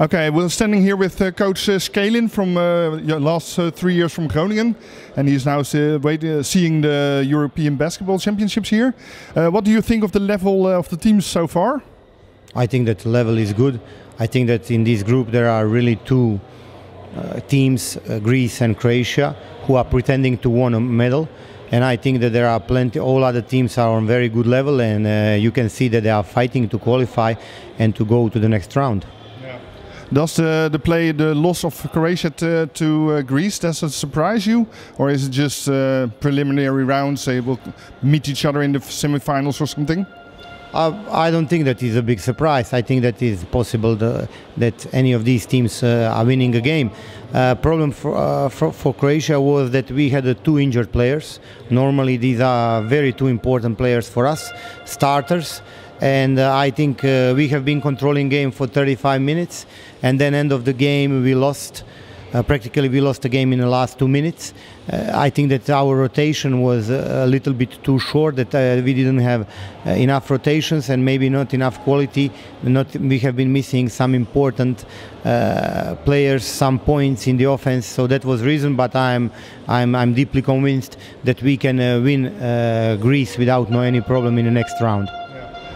Okay, we're standing here with uh, Coach uh, from uh, last uh, three years from Groningen, and he's now uh, wait, uh, seeing the European Basketball Championships here. Uh, what do you think of the level of the teams so far? I think that the level is good. I think that in this group there are really two teams, Greece and Croatia, who are pretending to win a medal. And I think that there are plenty, all other teams are on very good level, and you can see that they are fighting to qualify and to go to the next round. Does the, the play, the loss of Croatia to, to uh, Greece, does it surprise you? Or is it just uh, preliminary rounds, they will meet each other in the semifinals or something? I don't think that is a big surprise. I think that is possible that any of these teams uh, are winning a game. Uh, problem for, uh, for, for Croatia was that we had uh, two injured players. Normally, these are very two important players for us, starters and uh, I think uh, we have been controlling game for 35 minutes, and then end of the game we lost. Uh, practically, we lost the game in the last two minutes. Uh, I think that our rotation was a little bit too short. That uh, we didn't have uh, enough rotations and maybe not enough quality. Not we have been missing some important players, some points in the offense. So that was reason. But I'm I'm I'm deeply convinced that we can win Greece without no any problem in the next round.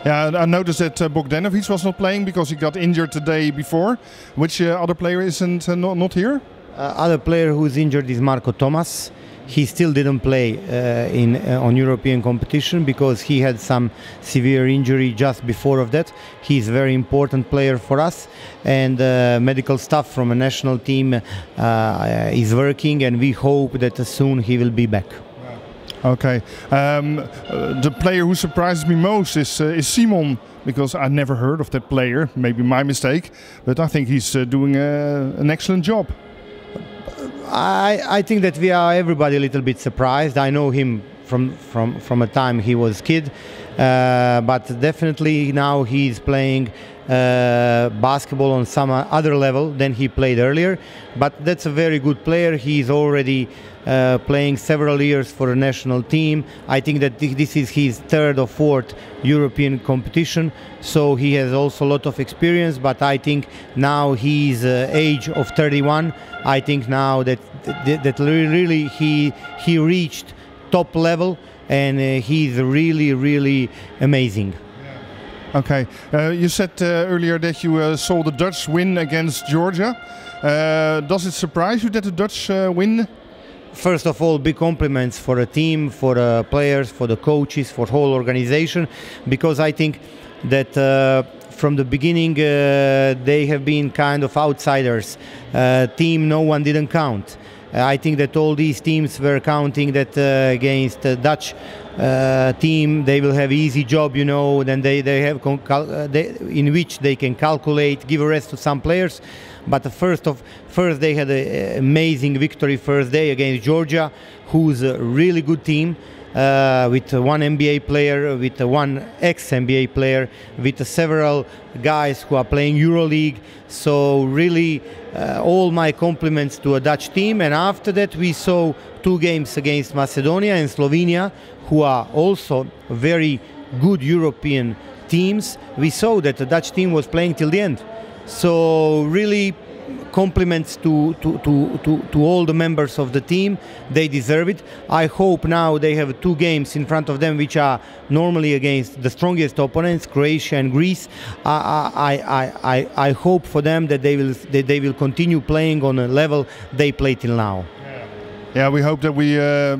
Yeah, I noticed that uh, Bogdanovic was not playing because he got injured the day before. Which uh, other player isn't uh, not, not here? Uh, other player who's injured is Marko Tomas. He still didn't play uh, in uh, on European competition because he had some severe injury just before of that. He's a very important player for us, and medical staff from a national team is working, and we hope that soon he will be back. Okay. Um, the player who surprises me most is uh, is Simon because I never heard of that player. Maybe my mistake, but I think he's uh, doing uh, an excellent job. I I think that we are everybody a little bit surprised. I know him from from from a time he was kid, uh, but definitely now he's playing uh, basketball on some other level than he played earlier. But that's a very good player. He's already uh, playing several years for a national team. I think that this is his third or fourth European competition, so he has also a lot of experience. But I think now he's uh, age of 31. I think now that that, that really he he reached top level and uh, he's really really amazing. Okay. Uh, you said uh, earlier that you uh, saw the Dutch win against Georgia. Uh, does it surprise you that the Dutch uh, win? First of all, big compliments for the team, for the players, for the coaches, for whole organization, because I think that uh, from the beginning they have been kind of outsiders. team no one didn't count. I think that all these teams were counting that against Dutch uh, team. They will have easy job you know then they, they have uh, they, in which they can calculate give a rest to some players. But the first of first they had an amazing victory first day against Georgia who's a really good team uh, with one NBA player, with one ex-NBA player, with several guys who are playing EuroLeague. So really, uh, all my compliments to a Dutch team. And after that, we saw two games against Macedonia and Slovenia, who are also very good European teams. We saw that the Dutch team was playing till the end. So really compliments to, to, to, to, to all the members of the team. They deserve it. I hope now they have two games in front of them, which are normally against the strongest opponents, Croatia and Greece. I, I, I, I, hope for them that they will that they will continue playing on a level they play till now. Yeah, we hope that we. Uh,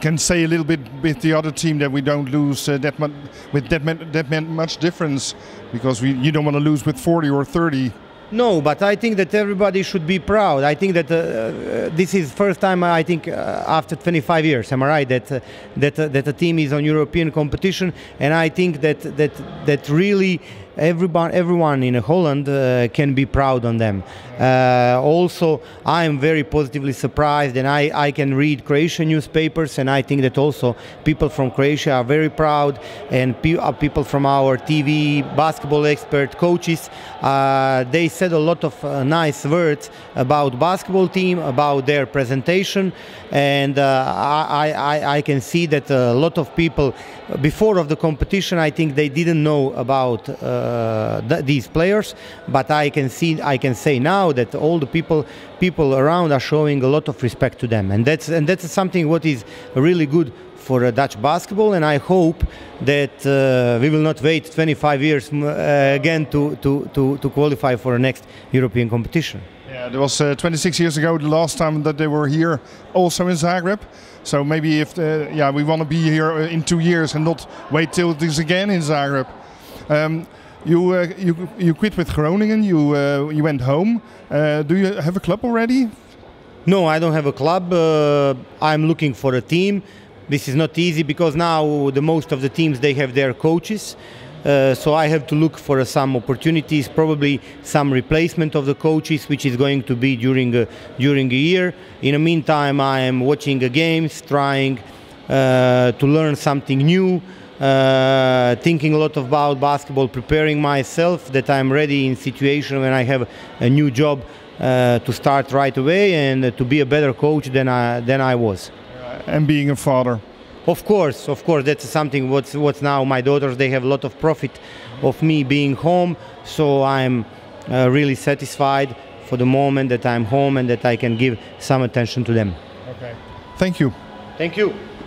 can say a little bit with the other team that we don't lose uh, that much with that, that much difference because we you don't want to lose with 40 or 30 no, but I think that everybody should be proud. I think that uh, uh, this is first time I think uh, after 25 years. Am I right that uh, that uh, that a team is on European competition, and I think that that that really everyone, everyone in Holland uh, can be proud on them. Uh, also, I am very positively surprised, and I, I can read Croatian newspapers, and I think that also people from Croatia are very proud, and pe uh, people from our TV, basketball expert, coaches, uh, they said a lot of uh, nice words about basketball team, about their presentation, and uh, I, I, I can see that a lot of people before of the competition, I think they didn't know about uh, th- these players. But I can see, I can say now that all the people people around are showing a lot of respect to them, and that's and that's something what is really good for uh, Dutch basketball. And I hope that uh, we will not wait 25 years uh, again to, to, to, to qualify for the next European competition. Yeah, there was uh, 26 years ago the last time that they were here, also in Zagreb. So maybe if the, yeah we want to be here uh, in two years and not wait till it is again in Zagreb. Um, you uh, you you quit with Groningen. You uh, you went home. Uh, do you have a club already? No, I don't have a club. Uh, I'm looking for a team. This is not easy because now the most of the teams they have their coaches. Uh, so I have to look for some opportunities, probably some replacement of the coaches, which is going to be during uh, during a year. In the meantime, I am watching the games, trying to learn something new, uh, thinking a lot about basketball, preparing myself that I'm ready in situation when I have a new job uh, to start right away and to be a better coach than I than I was. and being a father. Of course, of course, that's something. What's what's now my daughters? They have a lot of profit of me being home, so I'm uh, really satisfied for the moment that I'm home and that I can give some attention to them. Okay. Thank you. Thank you.